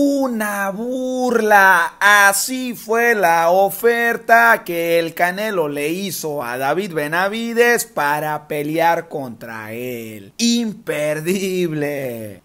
una burla. Así fue la oferta que el Canelo le hizo a David Benavides para pelear contra él. Imperdible.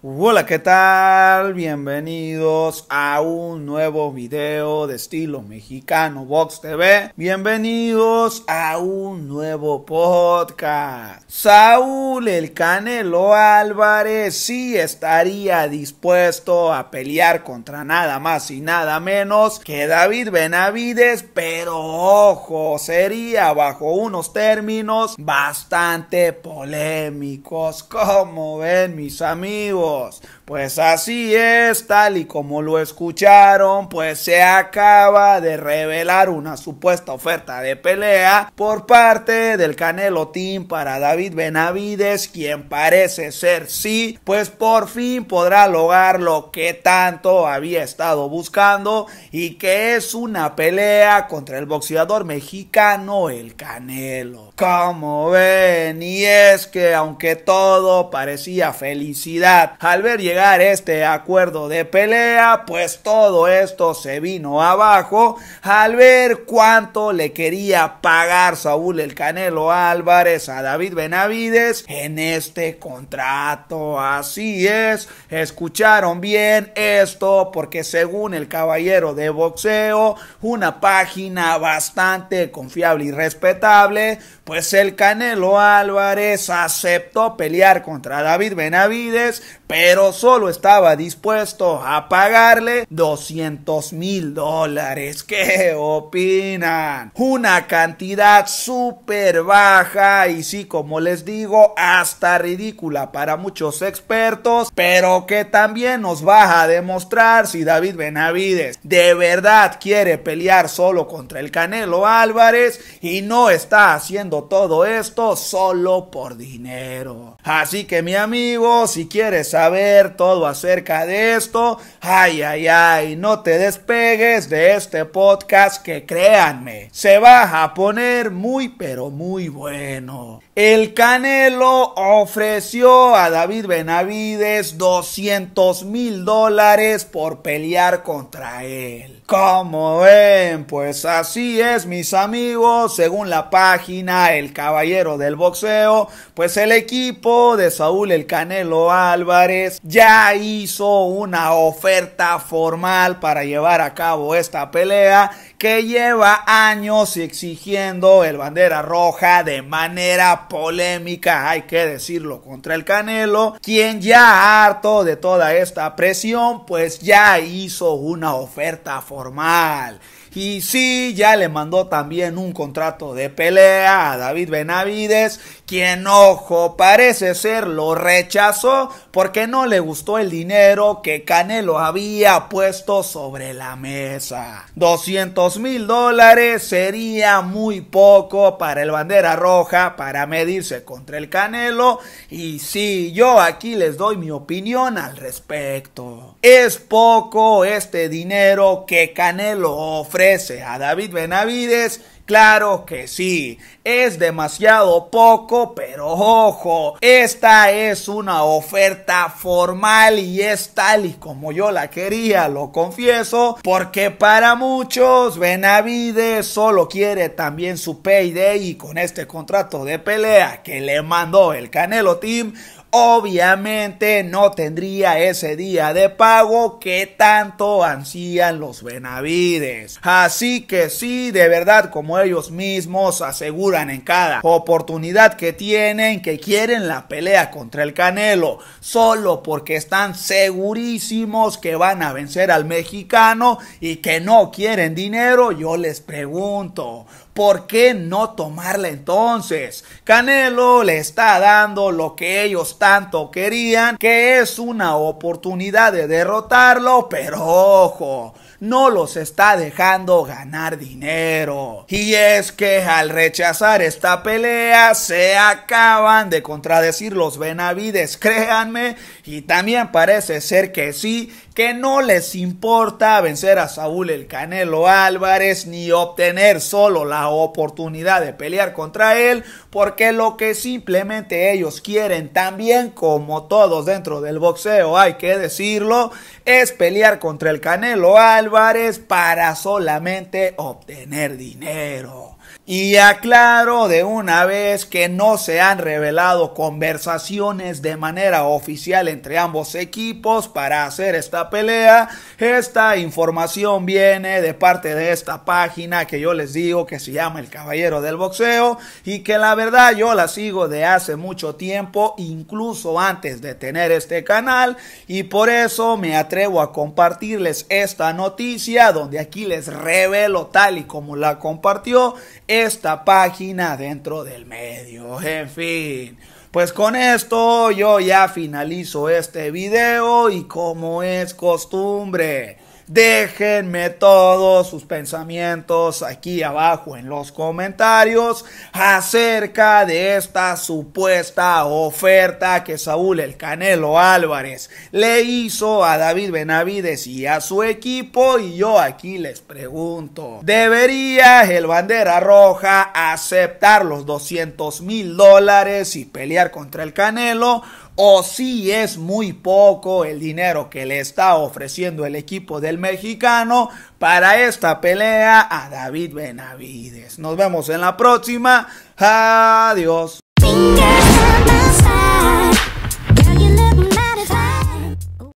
Hola, ¿qué tal? Bienvenidos a un nuevo video de estilo mexicano Box TV. Bienvenidos a un nuevo podcast. Saúl el Canelo Álvarez sí estaría dispuesto a pelear contra nada más y nada menos que David Benavides, pero ojo, sería bajo unos términos bastante polémicos, como ven mis amigos. Pues así es, tal y como lo escucharon, pues se acaba de revelar una supuesta oferta de pelea por parte del Canelo Team para David Benavides, quien parece ser sí, pues por fin podrá lograr lo que tanto había estado buscando y que es una pelea contra el boxeador mexicano el Canelo. Como ven, y es que aunque todo parecía felicidad al ver este acuerdo de pelea, pues todo esto se vino abajo al ver cuánto le quería pagar Saúl el Canelo Álvarez a David Benavides en este contrato. Así es, escucharon bien esto porque según el caballero de boxeo, una página bastante confiable y respetable, pues el Canelo Álvarez aceptó pelear contra David Benavides, pero solo estaba dispuesto a pagarle 200 mil dólares. ¿Qué opinan? Una cantidad súper baja y sí, como les digo, hasta ridícula para muchos expertos, pero que también nos va a demostrar si David Benavides de verdad quiere pelear solo contra el Canelo Álvarez y no está haciendo todo esto solo por dinero. Así que mi amigo, si quieres saber todo acerca de esto, ay, ay, ay, no te despegues de este podcast que créanme, se va a poner muy pero muy bueno. El Canelo ofreció a David Benavides 200 mil dólares por pelear contra él. Como ven, pues así es mis amigos, según la página El Caballero del Boxeo, pues el equipo de Saúl El Canelo Álvarez ya hizo una oferta formal para llevar a cabo esta pelea que lleva años exigiendo el bandera roja de manera polémica, hay que decirlo, contra el Canelo, quien ya harto de toda esta presión, pues ya hizo una oferta formal. Y sí, ya le mandó también un contrato de pelea a David Benavides, quien, ojo, parece ser lo rechazó porque no le gustó el dinero que Canelo había puesto sobre la mesa. 200 mil dólares sería muy poco para el bandera roja para medirse contra el Canelo. Y sí, yo aquí les doy mi opinión al respecto. Es poco este dinero que Canelo ofrece a David Benavides Claro que sí, es demasiado poco, pero ojo, esta es una oferta formal y es tal y como yo la quería, lo confieso, porque para muchos Benavides solo quiere también su payday y con este contrato de pelea que le mandó el Canelo Team, obviamente no tendría ese día de pago que tanto ansían los Benavides. Así que sí, de verdad, como ellos mismos aseguran en cada oportunidad que tienen, que quieren la pelea contra el Canelo, solo porque están segurísimos que van a vencer al mexicano y que no quieren dinero, yo les pregunto, ¿Por qué no tomarla entonces? Canelo le está dando lo que ellos tanto querían, que es una oportunidad de derrotarlo, pero ojo, no los está dejando ganar dinero. Y es que al rechazar esta pelea se acaban de contradecir los Benavides, créanme, y también parece ser que sí, que no les importa vencer a Saúl el Canelo Álvarez ni obtener solo la oportunidad de pelear contra él, porque lo que simplemente ellos quieren también como todos dentro del boxeo, hay que decirlo, es pelear contra el Canelo Álvarez para solamente obtener dinero. Y aclaro de una vez que no se han revelado conversaciones de manera oficial entre ambos equipos para hacer esta pelea. Esta información viene de parte de esta página que yo les digo que se llama El Caballero del Boxeo y que la verdad yo la sigo de hace mucho tiempo, incluso antes de tener este canal y por eso me atrevo a compartirles esta noticia donde aquí les revelo tal y como la compartió esta página dentro del medio. En fin. Pues con esto yo ya finalizo este video y como es costumbre, Déjenme todos sus pensamientos aquí abajo en los comentarios acerca de esta supuesta oferta que Saúl el Canelo Álvarez le hizo a David Benavides y a su equipo y yo aquí les pregunto, ¿debería el bandera roja aceptar los 200 mil dólares y pelear contra el Canelo? O si es muy poco el dinero que le está ofreciendo el equipo del mexicano para esta pelea a David Benavides. Nos vemos en la próxima. Adiós.